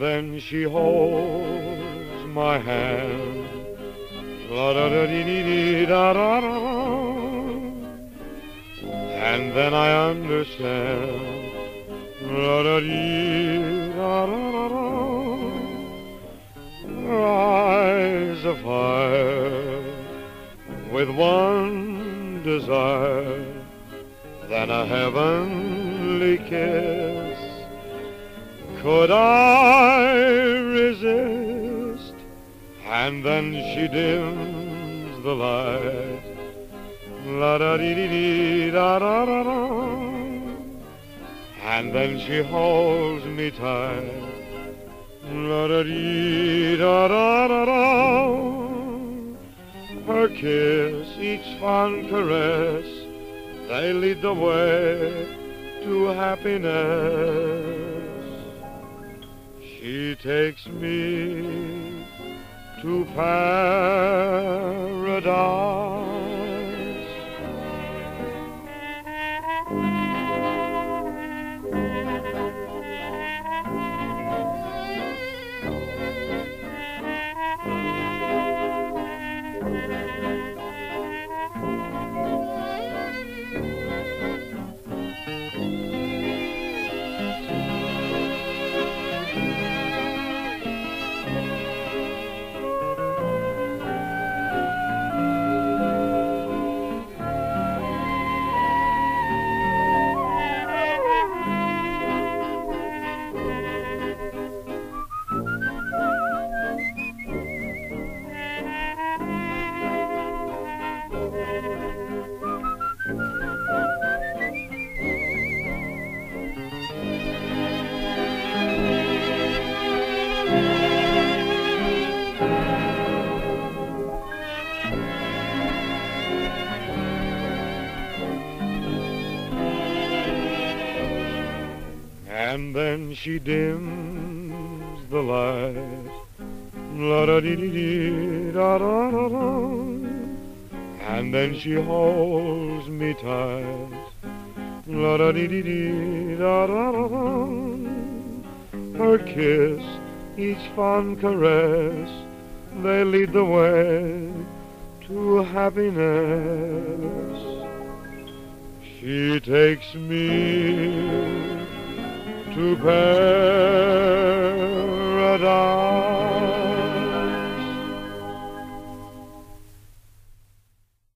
then she holds my hand. La da da dee dee da da da. And then I understand. La da dee da da da eyes afire with one desire than a heavenly kiss. Could I resist? And then she dims the light. La da dee dee dee da da da da. And then she holds me tight. La da dee da da da da. Her kiss, each fond caress, they lead the way to happiness. Takes me to paradise. And then she dims the light. La da dee dee da da da da. And then she holds me tight. La da dee dee dee da da da da. Her kiss, each fond caress, they lead the way to happiness. She takes me to paradise.